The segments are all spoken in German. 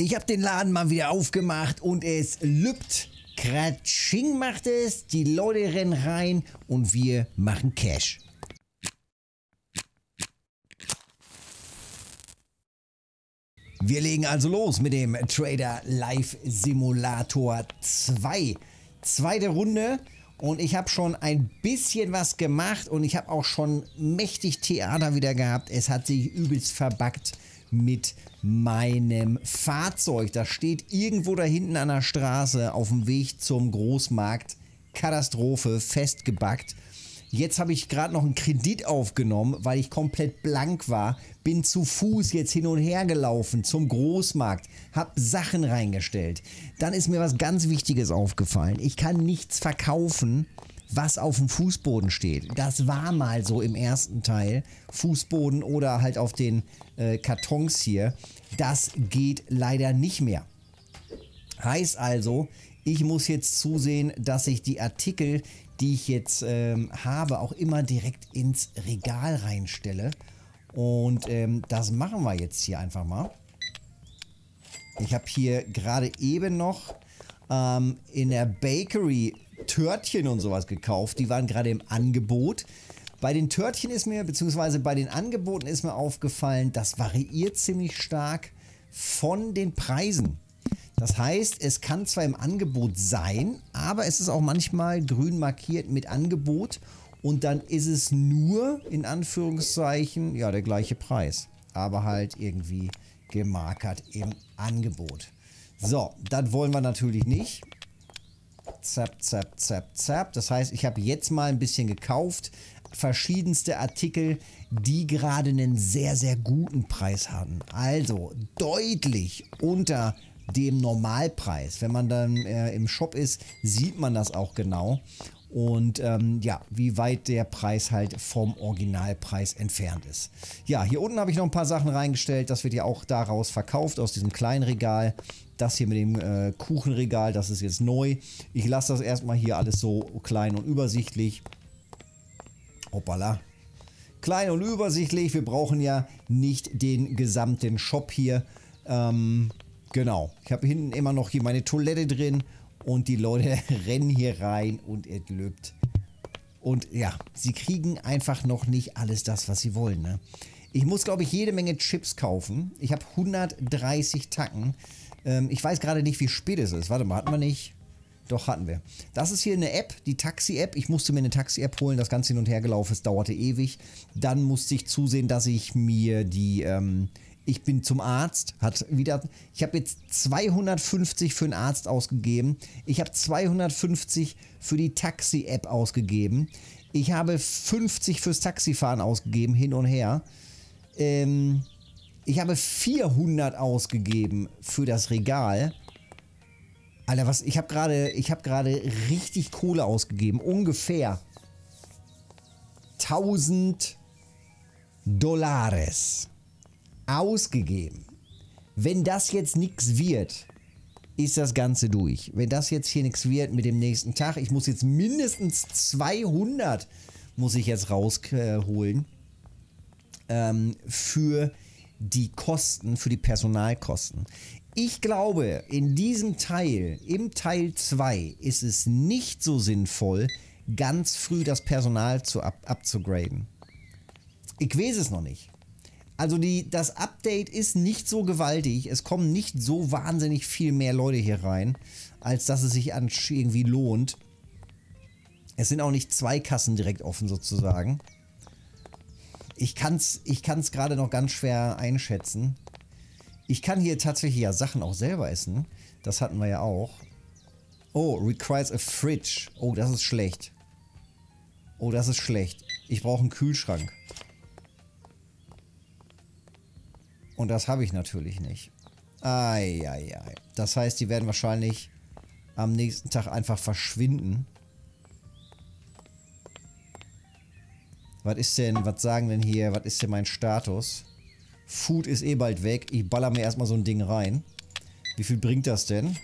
Ich habe den Laden mal wieder aufgemacht und es lübt. Kratsching macht es, die Leute rennen rein und wir machen Cash. Wir legen also los mit dem Trader Live Simulator 2. Zweite Runde und ich habe schon ein bisschen was gemacht und ich habe auch schon mächtig Theater wieder gehabt. Es hat sich übelst verbackt mit meinem Fahrzeug. Das steht irgendwo da hinten an der Straße auf dem Weg zum Großmarkt. Katastrophe, festgebackt. Jetzt habe ich gerade noch einen Kredit aufgenommen, weil ich komplett blank war. Bin zu Fuß jetzt hin und her gelaufen zum Großmarkt, habe Sachen reingestellt. Dann ist mir was ganz Wichtiges aufgefallen. Ich kann nichts verkaufen, was auf dem Fußboden steht. Das war mal so im ersten Teil. Fußboden oder halt auf den äh, Kartons hier. Das geht leider nicht mehr. Heißt also, ich muss jetzt zusehen, dass ich die Artikel, die ich jetzt ähm, habe, auch immer direkt ins Regal reinstelle. Und ähm, das machen wir jetzt hier einfach mal. Ich habe hier gerade eben noch ähm, in der Bakery Törtchen und sowas gekauft. Die waren gerade im Angebot. Bei den Törtchen ist mir, beziehungsweise bei den Angeboten ist mir aufgefallen, das variiert ziemlich stark von den Preisen. Das heißt, es kann zwar im Angebot sein, aber es ist auch manchmal grün markiert mit Angebot und dann ist es nur in Anführungszeichen ja der gleiche Preis, aber halt irgendwie gemarkert im Angebot. So, das wollen wir natürlich nicht. Zap, zap, zap, zap. Das heißt, ich habe jetzt mal ein bisschen gekauft. Verschiedenste Artikel, die gerade einen sehr, sehr guten Preis hatten. Also deutlich unter dem Normalpreis. Wenn man dann äh, im Shop ist, sieht man das auch genau. Und ähm, ja, wie weit der Preis halt vom Originalpreis entfernt ist. Ja, hier unten habe ich noch ein paar Sachen reingestellt. Das wird ja auch daraus verkauft, aus diesem kleinen Regal. Das hier mit dem äh, Kuchenregal, das ist jetzt neu. Ich lasse das erstmal hier alles so klein und übersichtlich. Hoppala. Klein und übersichtlich. Wir brauchen ja nicht den gesamten Shop hier. Ähm, genau. Ich habe hinten immer noch hier meine Toilette drin. Und die Leute rennen hier rein und es lübt. Und ja, sie kriegen einfach noch nicht alles das, was sie wollen. Ne? Ich muss, glaube ich, jede Menge Chips kaufen. Ich habe 130 Tacken. Ähm, ich weiß gerade nicht, wie spät es ist. Warte mal, hatten wir nicht? Doch, hatten wir. Das ist hier eine App, die Taxi-App. Ich musste mir eine Taxi-App holen, das Ganze hin und her gelaufen, es dauerte ewig. Dann musste ich zusehen, dass ich mir die, ähm, ich bin zum Arzt, hat wieder, ich habe jetzt 250 für einen Arzt ausgegeben. Ich habe 250 für die Taxi-App ausgegeben. Ich habe 50 fürs Taxifahren ausgegeben, hin und her. Ähm, ich habe 400 ausgegeben für das Regal. Alter, was, ich habe gerade, ich richtig Kohle ausgegeben. Ungefähr 1000 Dollares ausgegeben. Wenn das jetzt nichts wird, ist das Ganze durch. Wenn das jetzt hier nichts wird mit dem nächsten Tag, ich muss jetzt mindestens 200 muss ich jetzt rausholen ähm, für die Kosten, für die Personalkosten. Ich glaube, in diesem Teil, im Teil 2, ist es nicht so sinnvoll, ganz früh das Personal zu up abzugraden. Ich weiß es noch nicht. Also die, das Update ist nicht so gewaltig. Es kommen nicht so wahnsinnig viel mehr Leute hier rein, als dass es sich irgendwie lohnt. Es sind auch nicht zwei Kassen direkt offen sozusagen. Ich kann es ich kann's gerade noch ganz schwer einschätzen. Ich kann hier tatsächlich ja Sachen auch selber essen. Das hatten wir ja auch. Oh, requires a fridge. Oh, das ist schlecht. Oh, das ist schlecht. Ich brauche einen Kühlschrank. Und das habe ich natürlich nicht. Eieiei. Das heißt, die werden wahrscheinlich am nächsten Tag einfach verschwinden. Was ist denn, was sagen denn hier, was ist denn mein Status? Food ist eh bald weg. Ich baller mir erstmal so ein Ding rein. Wie viel bringt das denn?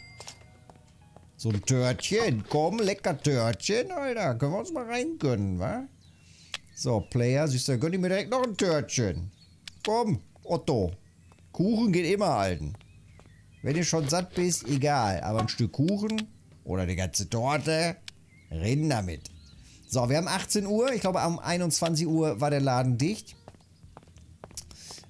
So ein Törtchen. Komm, lecker Törtchen, Alter. Können wir uns mal reingönnen, wa? So, Player, du, gönn ich mir direkt noch ein Törtchen. Komm, Otto. Kuchen geht immer, Alten. Wenn du schon satt bist, egal. Aber ein Stück Kuchen oder die ganze Torte, reden damit. So, wir haben 18 Uhr. Ich glaube, um 21 Uhr war der Laden dicht.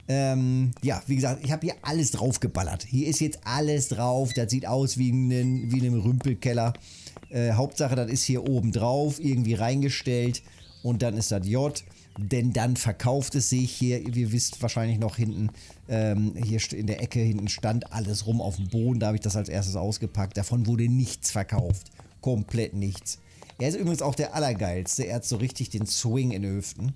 Ähm, ja, wie gesagt, ich habe hier alles draufgeballert. Hier ist jetzt alles drauf. Das sieht aus wie in, wie in einem Rümpelkeller. Äh, Hauptsache, das ist hier oben drauf, irgendwie reingestellt. Und dann ist das J. Denn dann verkauft es sich hier, ihr wisst wahrscheinlich noch hinten, ähm, hier in der Ecke hinten stand alles rum auf dem Boden. Da habe ich das als erstes ausgepackt. Davon wurde nichts verkauft. Komplett nichts. Er ist übrigens auch der Allergeilste. Er hat so richtig den Swing in den Hüften.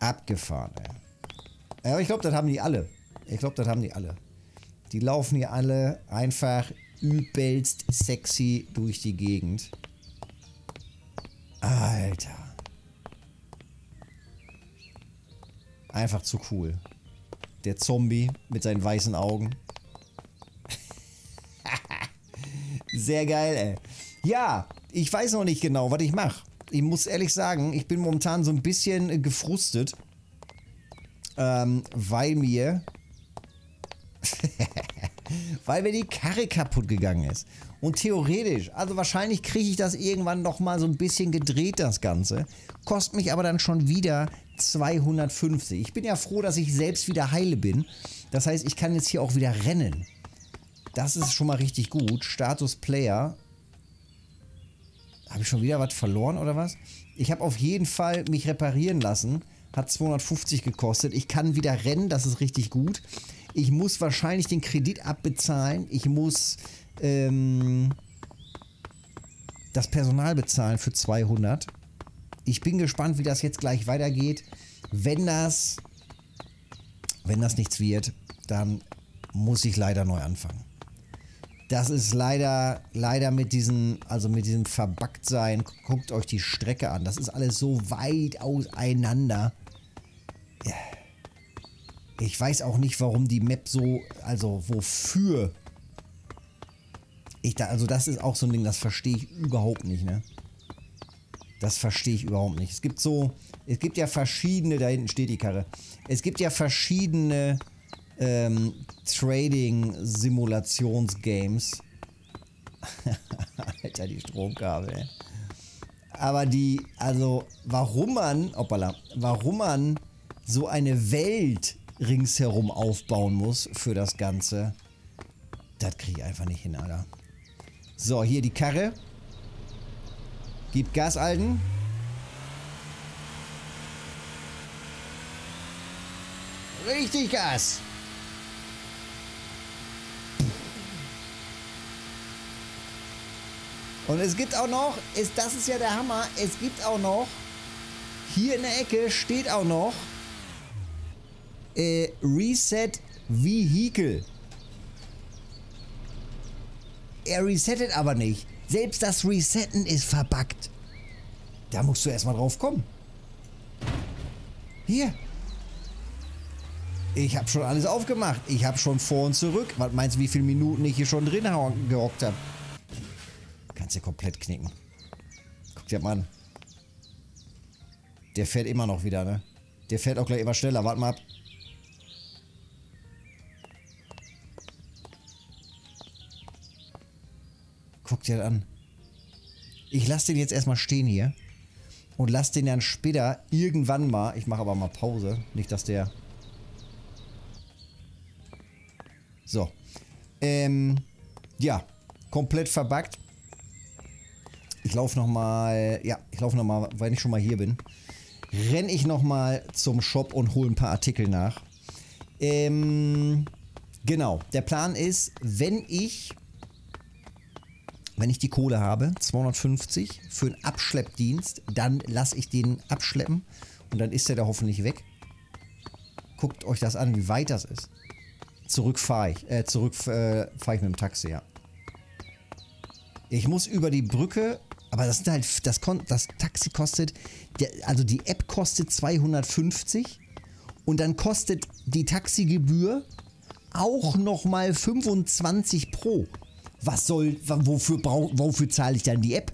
Abgefahren, ey. Aber ich glaube, das haben die alle. Ich glaube, das haben die alle. Die laufen hier alle einfach übelst sexy durch die Gegend. Alter. Einfach zu cool. Der Zombie mit seinen weißen Augen. Sehr geil, ey. Ja, ich weiß noch nicht genau, was ich mache. Ich muss ehrlich sagen, ich bin momentan so ein bisschen gefrustet. Ähm, weil mir... weil mir die Karre kaputt gegangen ist. Und theoretisch, also wahrscheinlich kriege ich das irgendwann noch mal so ein bisschen gedreht, das Ganze. Kostet mich aber dann schon wieder 250. Ich bin ja froh, dass ich selbst wieder heile bin. Das heißt, ich kann jetzt hier auch wieder rennen. Das ist schon mal richtig gut. Status Player. Habe ich schon wieder was verloren oder was? Ich habe auf jeden Fall mich reparieren lassen. Hat 250 gekostet. Ich kann wieder rennen, das ist richtig gut. Ich muss wahrscheinlich den Kredit abbezahlen. Ich muss ähm, das Personal bezahlen für 200. Ich bin gespannt, wie das jetzt gleich weitergeht. Wenn das, wenn das nichts wird, dann muss ich leider neu anfangen. Das ist leider, leider mit diesem, also mit diesem Verbacktsein. Guckt euch die Strecke an. Das ist alles so weit auseinander. Ich weiß auch nicht, warum die Map so, also wofür. Ich da, also das ist auch so ein Ding, das verstehe ich überhaupt nicht, ne? Das verstehe ich überhaupt nicht. Es gibt so, es gibt ja verschiedene, da hinten steht die Karre. Es gibt ja verschiedene ähm, Trading-Simulationsgames. Alter, die Stromkabel. Aber die, also, warum man, hoppala, warum man so eine Welt ringsherum aufbauen muss für das Ganze, das kriege ich einfach nicht hin, Alter. So, hier die Karre. Gib Gas, Alten. Richtig Gas. Und es gibt auch noch, ist, das ist ja der Hammer, es gibt auch noch, hier in der Ecke steht auch noch äh, Reset Vehicle. Er resettet aber nicht. Selbst das Resetten ist verbuggt. Da musst du erstmal drauf kommen. Hier. Ich habe schon alles aufgemacht. Ich habe schon vor und zurück. Was meinst du, wie viele Minuten ich hier schon drin gehockt habe? Kannst du komplett knicken. Guck dir mal an. Der fährt immer noch wieder, ne? Der fährt auch gleich immer schneller. Warte mal ab. Guck dir das an. Ich lasse den jetzt erstmal stehen hier. Und lasse den dann später irgendwann mal. Ich mache aber mal Pause. Nicht, dass der. So. Ähm. Ja. Komplett verbuggt. Ich laufe nochmal. Ja, ich laufe nochmal, weil ich schon mal hier bin. Renne ich nochmal zum Shop und hole ein paar Artikel nach. Ähm. Genau. Der Plan ist, wenn ich wenn ich die Kohle habe, 250 für einen Abschleppdienst, dann lasse ich den abschleppen und dann ist der da hoffentlich weg. Guckt euch das an, wie weit das ist. Zurück fahre ich, äh, zurück äh, fahre ich mit dem Taxi, ja. Ich muss über die Brücke, aber das sind halt, das, das Taxi kostet, also die App kostet 250 und dann kostet die Taxigebühr auch nochmal 25 pro. Was soll, wofür, wofür zahle ich dann die App?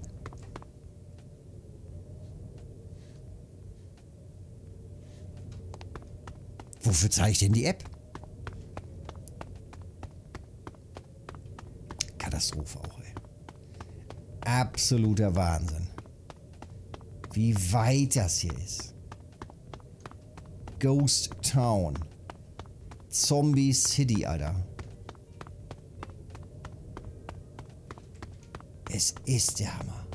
Wofür zahle ich denn die App? Katastrophe auch. Absoluter Wahnsinn. Wie weit das hier ist. Ghost Town. Zombie City, Alter. Es ist der Hammer.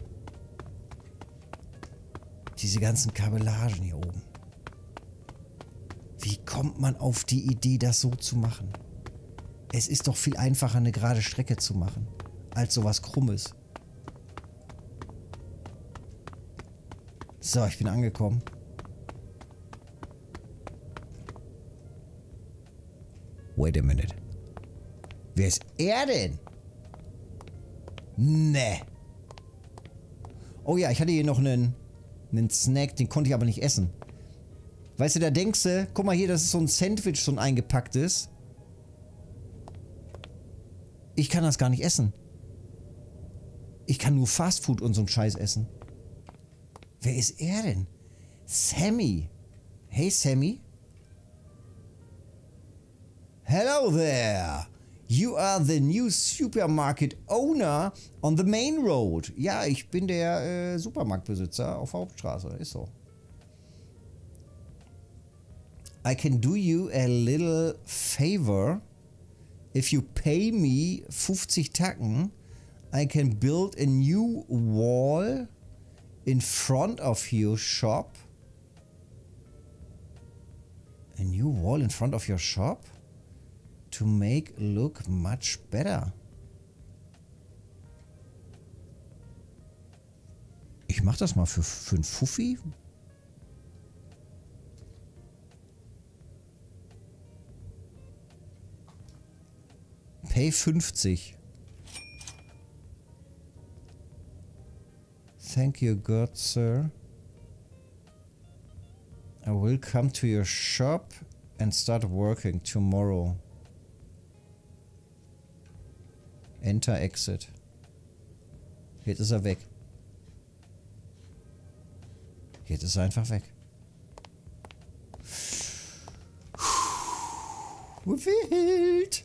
Diese ganzen Kabellagen hier oben. Wie kommt man auf die Idee, das so zu machen? Es ist doch viel einfacher, eine gerade Strecke zu machen, als sowas Krummes. So, ich bin angekommen. Wait a minute. Wer ist er denn? Nee. Oh ja, ich hatte hier noch einen, einen Snack, den konnte ich aber nicht essen. Weißt du, da denkst du, guck mal hier, das ist so ein Sandwich, so ein eingepacktes. Ich kann das gar nicht essen. Ich kann nur Fastfood und so einen Scheiß essen. Wer ist er denn? Sammy. Hey Sammy. Hello there. You are the new supermarket owner on the main road. Ja, ich bin der äh, Supermarktbesitzer auf Hauptstraße. Ist so. I can do you a little favor. If you pay me 50 Tacken, I can build a new wall in front of your shop. A new wall in front of your shop? To make look much better. Ich mach das mal für, für einen Fuffi. Pay 50. Thank you, good sir. I will come to your shop and start working tomorrow. Enter, exit. Jetzt ist er weg. Jetzt ist er einfach weg. Wild.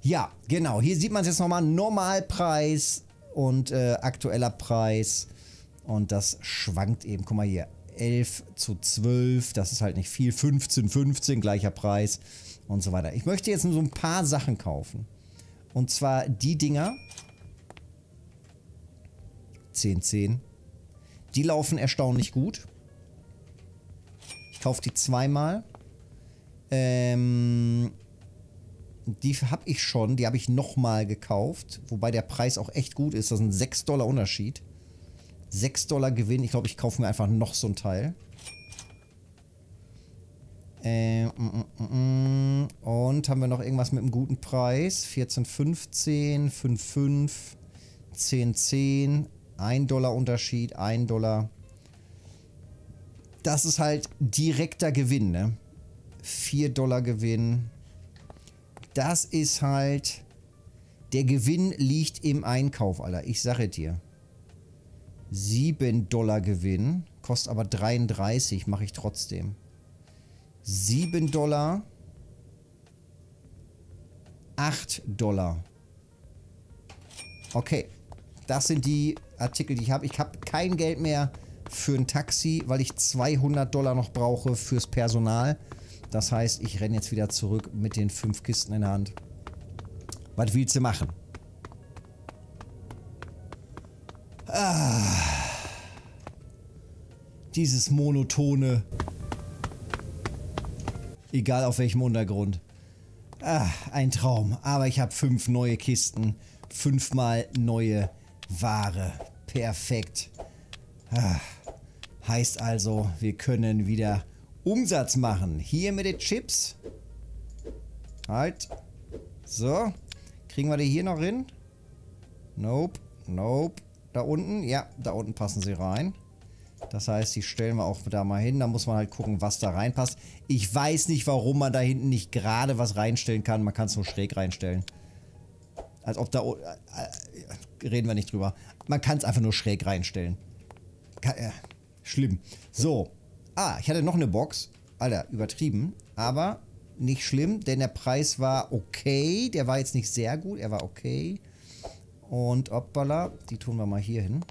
Ja, genau. Hier sieht man es jetzt nochmal. Normalpreis und äh, aktueller Preis. Und das schwankt eben. Guck mal hier. 11 zu 12. Das ist halt nicht viel. 15, 15, gleicher Preis und so weiter. Ich möchte jetzt nur so ein paar Sachen kaufen. Und zwar die Dinger. 10, 10. Die laufen erstaunlich gut. Ich kaufe die zweimal. Ähm, die habe ich schon. Die habe ich nochmal gekauft. Wobei der Preis auch echt gut ist. Das ist ein 6 Dollar Unterschied. 6 Dollar Gewinn. Ich glaube, ich kaufe mir einfach noch so ein Teil. Äh, mm, mm, mm, und haben wir noch irgendwas mit einem guten Preis? 14,15, 5,5, 10,10, 1 Dollar Unterschied, 1 Dollar. Das ist halt direkter Gewinn, ne? 4 Dollar Gewinn. Das ist halt... Der Gewinn liegt im Einkauf, Alter. Ich sage dir. 7 Dollar Gewinn. Kostet aber 33, mache ich trotzdem. 7 Dollar. 8 Dollar. Okay. Das sind die Artikel, die ich habe. Ich habe kein Geld mehr für ein Taxi, weil ich 200 Dollar noch brauche fürs Personal. Das heißt, ich renne jetzt wieder zurück mit den fünf Kisten in der Hand. Was willst du machen? Ah. Dieses monotone. Egal auf welchem Untergrund. Ah, ein Traum. Aber ich habe fünf neue Kisten. Fünfmal neue Ware. Perfekt. Ah. Heißt also, wir können wieder Umsatz machen. Hier mit den Chips. Halt. So. Kriegen wir die hier noch hin? Nope. Nope. Da unten? Ja, da unten passen sie rein. Das heißt, die stellen wir auch da mal hin. Da muss man halt gucken, was da reinpasst. Ich weiß nicht, warum man da hinten nicht gerade was reinstellen kann. Man kann es nur schräg reinstellen. Als ob da... Äh, reden wir nicht drüber. Man kann es einfach nur schräg reinstellen. Äh, schlimm. So. Ah, ich hatte noch eine Box. Alter, übertrieben. Aber nicht schlimm, denn der Preis war okay. Der war jetzt nicht sehr gut, er war okay. Und hoppala, die tun wir mal hier hin.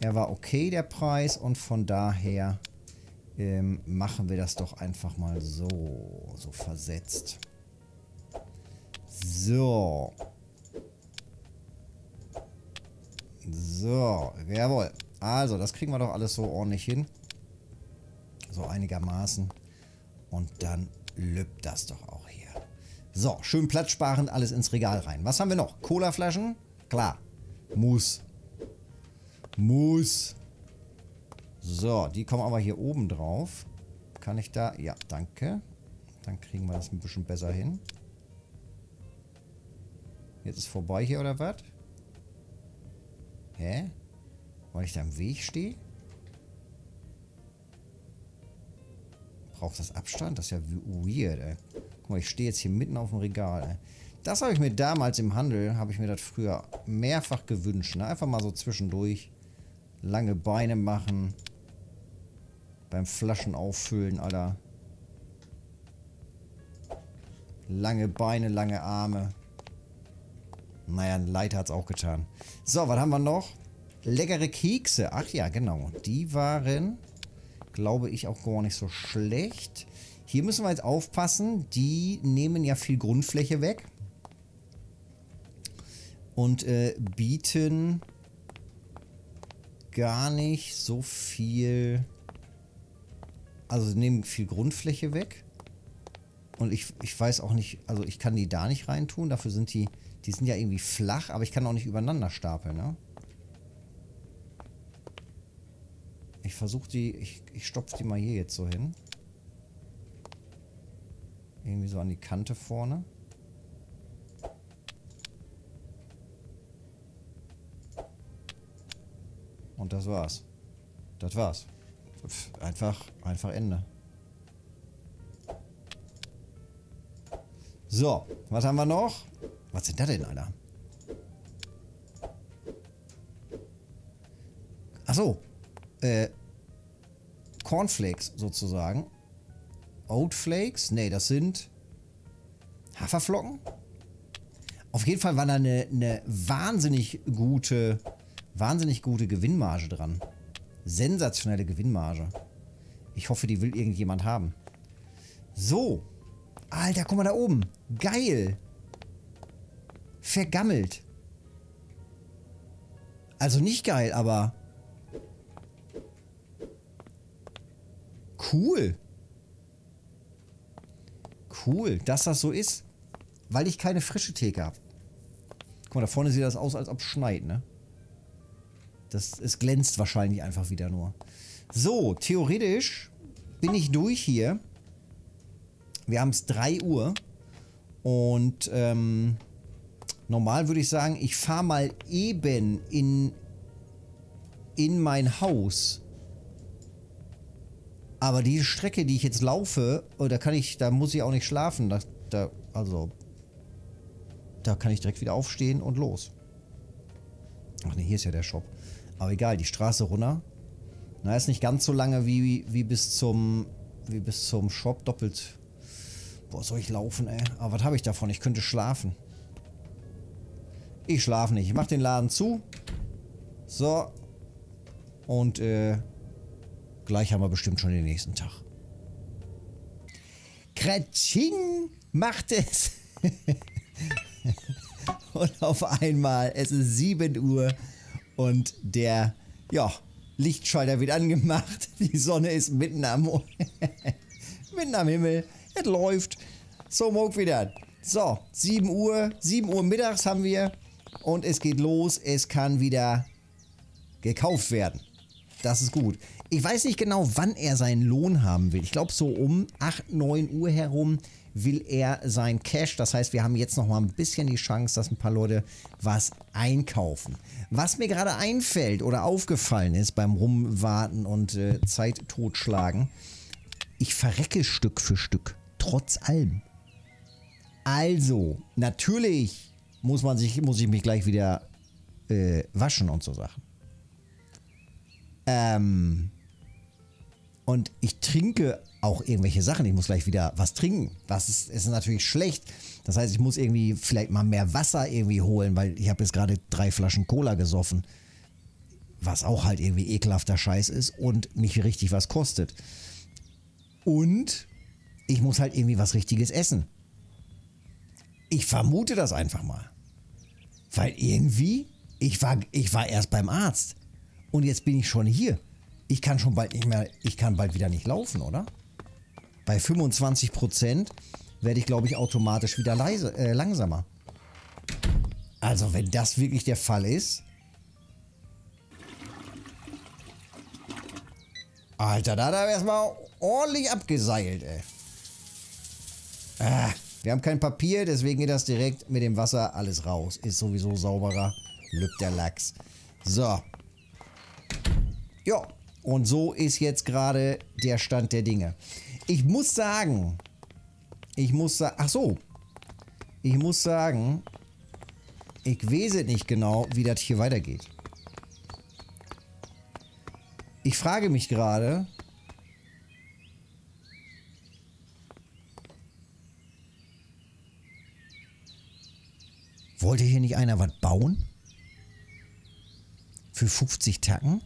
Er war okay, der Preis. Und von daher ähm, machen wir das doch einfach mal so. So versetzt. So. So, jawohl. Also, das kriegen wir doch alles so ordentlich hin. So einigermaßen. Und dann lübt das doch auch hier. So, schön platzsparend alles ins Regal rein. Was haben wir noch? Colaflaschen? Klar. Muss. Muss. So, die kommen aber hier oben drauf. Kann ich da... Ja, danke. Dann kriegen wir das ein bisschen besser hin. Jetzt ist vorbei hier, oder was? Hä? Weil ich da im Weg stehe? Braucht das Abstand? Das ist ja weird, ey. Guck mal, ich stehe jetzt hier mitten auf dem Regal, ey. Das habe ich mir damals im Handel, habe ich mir das früher mehrfach gewünscht. Ne? Einfach mal so zwischendurch lange Beine machen. Beim Flaschen auffüllen, Alter. Lange Beine, lange Arme. Naja, ein Leiter hat es auch getan. So, was haben wir noch? Leckere Kekse. Ach ja, genau. Die waren, glaube ich, auch gar nicht so schlecht. Hier müssen wir jetzt aufpassen. Die nehmen ja viel Grundfläche weg. Und äh, bieten gar nicht so viel... Also nehmen viel Grundfläche weg. Und ich, ich weiß auch nicht, also ich kann die da nicht reintun. Dafür sind die die sind ja irgendwie flach, aber ich kann auch nicht übereinander stapeln, ne? Ich versuche die, ich, ich stopfe die mal hier jetzt so hin. Irgendwie so an die Kante vorne. Und das war's. Das war's. Einfach, einfach Ende. So, was haben wir noch? Was sind da denn, Alter? Achso. Äh. Cornflakes sozusagen. Oatflakes? Nee, das sind Haferflocken. Auf jeden Fall war da eine, eine wahnsinnig gute, wahnsinnig gute Gewinnmarge dran. Sensationelle Gewinnmarge. Ich hoffe, die will irgendjemand haben. So. Alter, guck mal da oben. Geil vergammelt. Also nicht geil, aber cool. Cool, dass das so ist. Weil ich keine frische Theke habe. Guck mal, da vorne sieht das aus, als ob es schneit, ne? Das, es glänzt wahrscheinlich einfach wieder nur. So, theoretisch bin ich durch hier. Wir haben es 3 Uhr. Und ähm, Normal würde ich sagen, ich fahre mal eben in, in mein Haus. Aber die Strecke, die ich jetzt laufe, oh, da kann ich, da muss ich auch nicht schlafen. Da, da, also, da kann ich direkt wieder aufstehen und los. Ach ne, hier ist ja der Shop. Aber egal, die Straße runter. Na, ist nicht ganz so lange wie, wie bis zum wie bis zum Shop. Doppelt. Boah, soll ich laufen, ey? Aber was habe ich davon? Ich könnte schlafen. Ich schlafe nicht. Ich mache den Laden zu. So. Und äh, gleich haben wir bestimmt schon den nächsten Tag. Kretsching macht es. und auf einmal, es ist 7 Uhr und der, ja, Lichtschalter wird angemacht. Die Sonne ist mitten am, mitten am Himmel. Es läuft. So, Mog wieder. So, 7 Uhr, 7 Uhr mittags haben wir und es geht los. Es kann wieder gekauft werden. Das ist gut. Ich weiß nicht genau, wann er seinen Lohn haben will. Ich glaube, so um 8, 9 Uhr herum will er sein Cash. Das heißt, wir haben jetzt noch mal ein bisschen die Chance, dass ein paar Leute was einkaufen. Was mir gerade einfällt oder aufgefallen ist beim Rumwarten und äh, Zeit totschlagen, ich verrecke Stück für Stück, trotz allem. Also, natürlich muss man sich, muss ich mich gleich wieder äh, waschen und so Sachen. Ähm, Und ich trinke auch irgendwelche Sachen. Ich muss gleich wieder was trinken. Was ist, ist natürlich schlecht. Das heißt, ich muss irgendwie vielleicht mal mehr Wasser irgendwie holen, weil ich habe jetzt gerade drei Flaschen Cola gesoffen. Was auch halt irgendwie ekelhafter Scheiß ist und mich richtig was kostet. Und ich muss halt irgendwie was Richtiges essen. Ich vermute das einfach mal. Weil irgendwie, ich war, ich war erst beim Arzt. Und jetzt bin ich schon hier. Ich kann schon bald nicht mehr, ich kann bald wieder nicht laufen, oder? Bei 25 Prozent werde ich, glaube ich, automatisch wieder leise, äh, langsamer. Also, wenn das wirklich der Fall ist. Alter, da hat er erstmal ordentlich abgeseilt, ey. Ah, wir haben kein Papier, deswegen geht das direkt mit dem Wasser alles raus. Ist sowieso sauberer. Lübt der Lachs. So. Ja, und so ist jetzt gerade der Stand der Dinge. Ich muss sagen, ich muss sagen, ach so, ich muss sagen, ich weiß nicht genau, wie das hier weitergeht. Ich frage mich gerade, wollte hier nicht einer was bauen? Für 50 Tacken?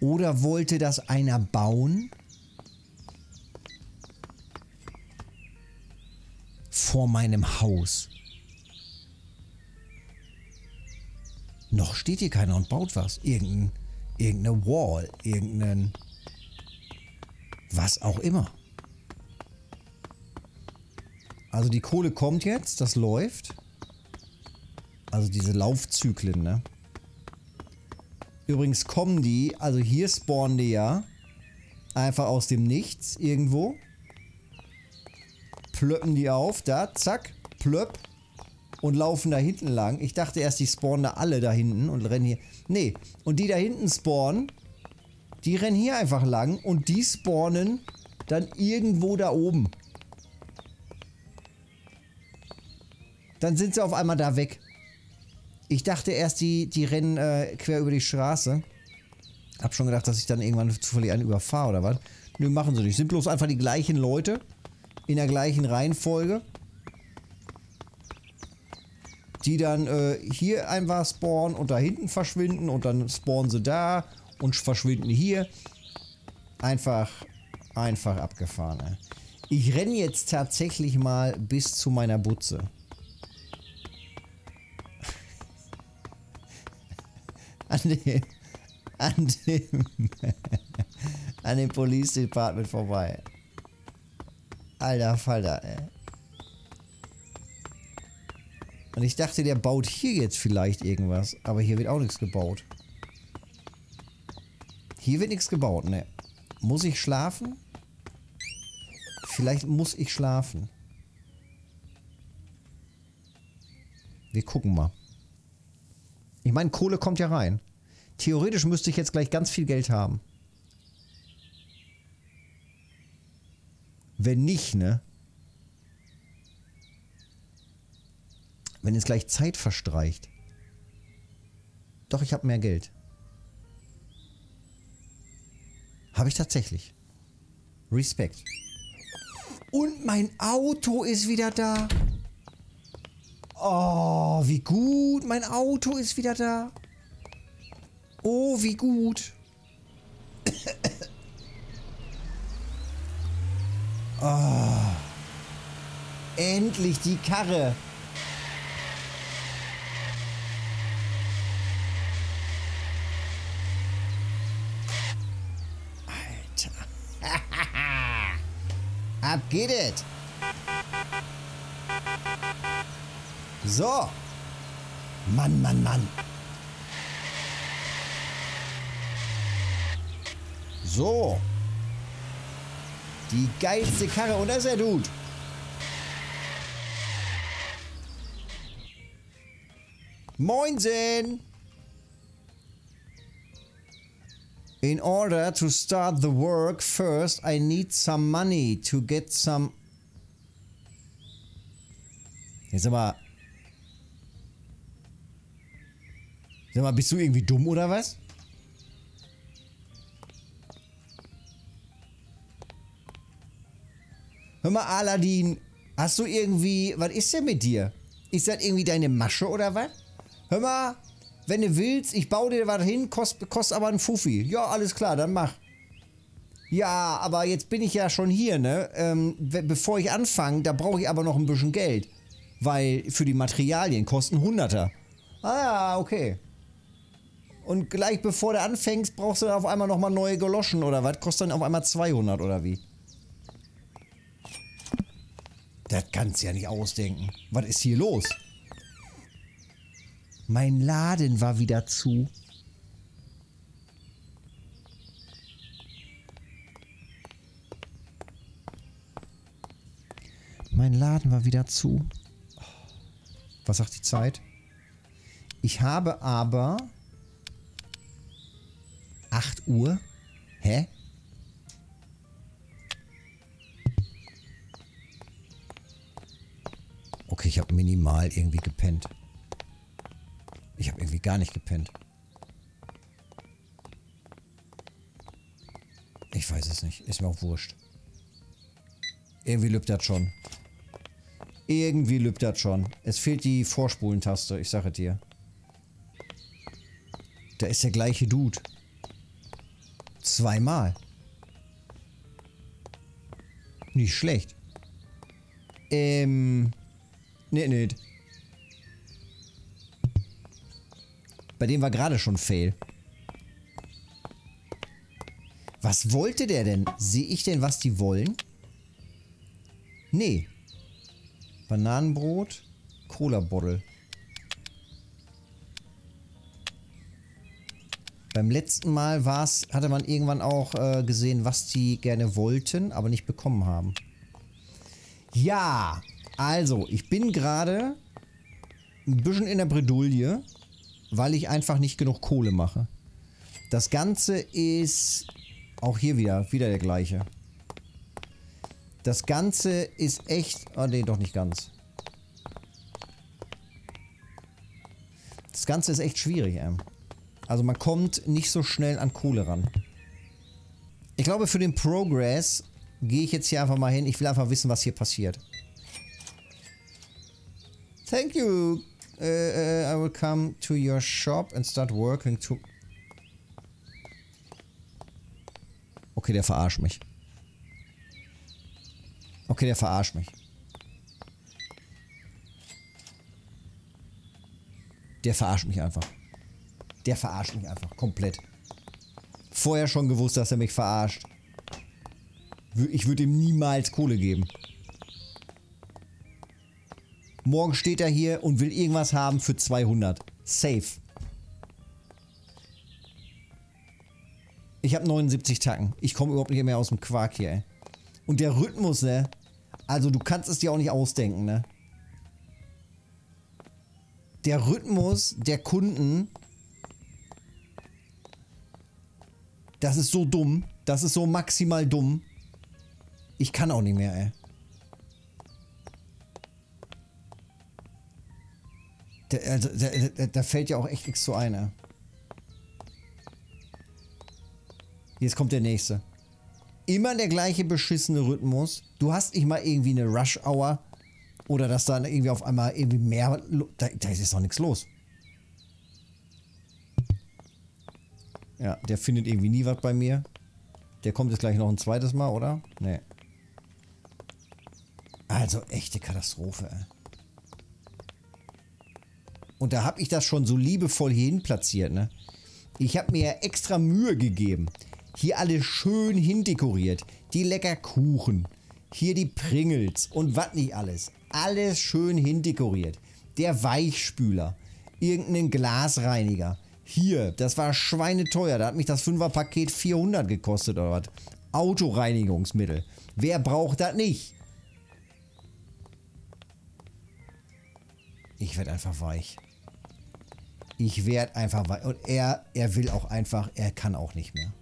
Oder wollte das einer bauen vor meinem Haus? Noch steht hier keiner und baut was. Irgendein, irgendeine Wall, irgendein... Was auch immer. Also die Kohle kommt jetzt, das läuft. Also diese Laufzyklen, ne? Übrigens kommen die, also hier spawnen die ja einfach aus dem Nichts irgendwo. Plöppen die auf, da, zack, plöpp und laufen da hinten lang. Ich dachte erst, die spawnen da alle da hinten und rennen hier. Nee, und die da hinten spawnen, die rennen hier einfach lang und die spawnen dann irgendwo da oben. Dann sind sie auf einmal da weg. Ich dachte erst, die, die rennen äh, quer über die Straße. Hab schon gedacht, dass ich dann irgendwann zufällig einen überfahre oder was. Nö, machen sie nicht. Sind bloß einfach die gleichen Leute. In der gleichen Reihenfolge. Die dann äh, hier einfach spawnen und da hinten verschwinden. Und dann spawnen sie da und verschwinden hier. Einfach, einfach abgefahren. Ey. Ich renne jetzt tatsächlich mal bis zu meiner Butze. An dem, an dem, an dem Police Department vorbei. Alter Falter, ey. Und ich dachte, der baut hier jetzt vielleicht irgendwas. Aber hier wird auch nichts gebaut. Hier wird nichts gebaut, ne. Muss ich schlafen? Vielleicht muss ich schlafen. Wir gucken mal. Ich meine, Kohle kommt ja rein. Theoretisch müsste ich jetzt gleich ganz viel Geld haben. Wenn nicht, ne? Wenn jetzt gleich Zeit verstreicht. Doch, ich habe mehr Geld. Habe ich tatsächlich. Respekt. Und mein Auto ist wieder da. Oh, wie gut. Mein Auto ist wieder da. Oh, wie gut. Oh. Endlich die Karre. Alter. Ab geht es. So. Mann, Mann, Mann. So. Die geilste Karre. Und da ist der Dude. Moinsen. In order to start the work, first I need some money to get some... Jetzt aber... Sag mal, bist du irgendwie dumm oder was? Hör mal, Aladdin, hast du irgendwie, was ist denn mit dir? Ist das irgendwie deine Masche oder was? Hör mal, wenn du willst, ich baue dir was hin, kostet kost aber ein Fuffi. Ja, alles klar, dann mach. Ja, aber jetzt bin ich ja schon hier, ne? Ähm, bevor ich anfange, da brauche ich aber noch ein bisschen Geld. Weil für die Materialien kosten Hunderter. Ah okay. Und gleich bevor du anfängst, brauchst du dann auf einmal nochmal neue Galoschen oder was? Kostet dann auf einmal 200 oder wie? Das kannst du ja nicht ausdenken. Was ist hier los? Mein Laden war wieder zu. Mein Laden war wieder zu. Was sagt die Zeit? Ich habe aber 8 Uhr. Minimal irgendwie gepennt. Ich habe irgendwie gar nicht gepennt. Ich weiß es nicht. Ist mir auch wurscht. Irgendwie lübt das schon. Irgendwie lübt das schon. Es fehlt die Vorspulentaste, ich sage dir. Da ist der gleiche Dude. Zweimal. Nicht schlecht. Ähm. Nee, nee. Bei dem war gerade schon Fail. Was wollte der denn? Sehe ich denn, was die wollen? Nee. Bananenbrot, Cola-Bottle. Beim letzten Mal war's, hatte man irgendwann auch äh, gesehen, was die gerne wollten, aber nicht bekommen haben. Ja, also, ich bin gerade ein bisschen in der Bredouille, weil ich einfach nicht genug Kohle mache. Das Ganze ist auch hier wieder, wieder der gleiche. Das Ganze ist echt... Oh nee, doch nicht ganz. Das Ganze ist echt schwierig, ey. Also man kommt nicht so schnell an Kohle ran. Ich glaube, für den Progress gehe ich jetzt hier einfach mal hin. Ich will einfach wissen, was hier passiert. Thank you. Uh, uh, I will come to your shop and start working to... Okay, der verarscht mich. Okay, der verarscht mich. Der verarscht mich einfach. Der verarscht mich einfach. Komplett. Vorher schon gewusst, dass er mich verarscht. Ich würde ihm niemals Kohle geben. Morgen steht er hier und will irgendwas haben für 200. Safe. Ich habe 79 Tacken. Ich komme überhaupt nicht mehr aus dem Quark hier, ey. Und der Rhythmus, ne? Also du kannst es dir auch nicht ausdenken, ne? Der Rhythmus der Kunden Das ist so dumm. Das ist so maximal dumm. Ich kann auch nicht mehr, ey. Da, also, da, da, da, fällt ja auch echt nichts zu ein, ey. Jetzt kommt der nächste. Immer der gleiche beschissene Rhythmus. Du hast nicht mal irgendwie eine Rush-Hour. Oder dass da irgendwie auf einmal irgendwie mehr... Da, da ist doch nichts los. Ja, der findet irgendwie nie was bei mir. Der kommt jetzt gleich noch ein zweites Mal, oder? Nee. Also echte Katastrophe, ey. Und da habe ich das schon so liebevoll hierhin platziert, ne? Ich habe mir extra Mühe gegeben. Hier alles schön hindekoriert. Die lecker Kuchen. Hier die Pringles und was nicht alles. Alles schön hindekoriert. Der Weichspüler. Irgendeinen Glasreiniger. Hier, das war schweineteuer. Da hat mich das 5er-Paket 400 gekostet oder was. Autoreinigungsmittel. Wer braucht das nicht? Ich werde einfach weich. Ich werde einfach weich. Und er, er will auch einfach, er kann auch nicht mehr.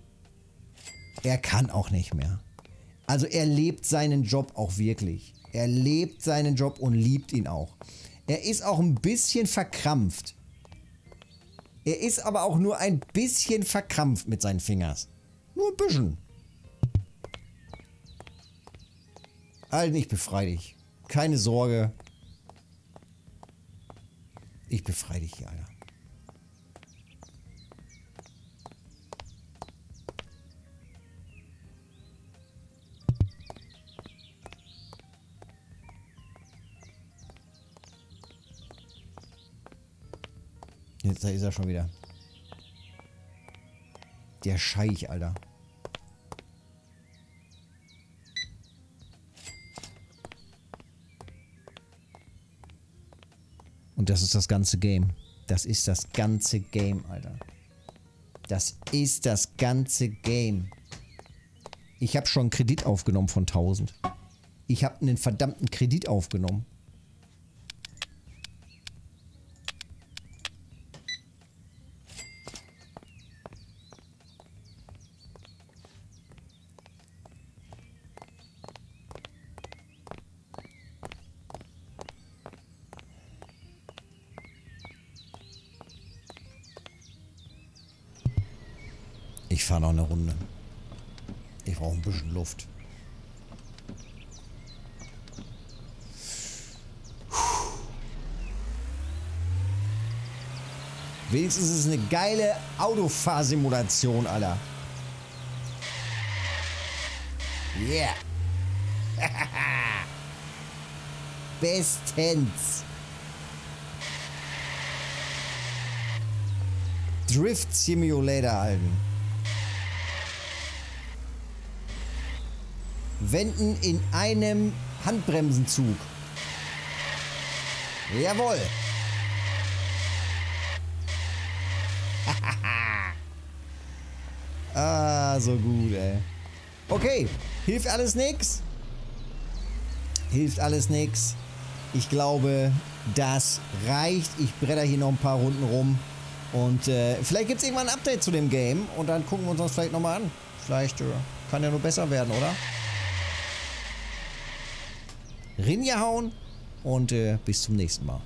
Er kann auch nicht mehr. Also er lebt seinen Job auch wirklich. Er lebt seinen Job und liebt ihn auch. Er ist auch ein bisschen verkrampft. Er ist aber auch nur ein bisschen verkrampft mit seinen Fingers. Nur ein bisschen. Alter, ich befreie dich. Keine Sorge. Ich befreie dich hier, Alter. Da ist er schon wieder. Der Scheich, Alter. Und das ist das ganze Game. Das ist das ganze Game, Alter. Das ist das ganze Game. Ich habe schon einen Kredit aufgenommen von 1000. Ich habe einen verdammten Kredit aufgenommen. Ich fahre noch eine Runde. Ich brauche ein bisschen Luft. Wenigstens ist es eine geile Autofahrsimulation, Alter. Yeah. Bestens. Drift Simulator, Alten. Wenden in einem Handbremsenzug. Jawohl. Ah, so gut, ey. Okay, hilft alles nix? Hilft alles nix. Ich glaube, das reicht. Ich bretter hier noch ein paar Runden rum. Und äh, vielleicht gibt es irgendwann ein Update zu dem Game. Und dann gucken wir uns das vielleicht nochmal an. Vielleicht äh, kann ja nur besser werden, oder? Rinja hauen und äh, bis zum nächsten Mal.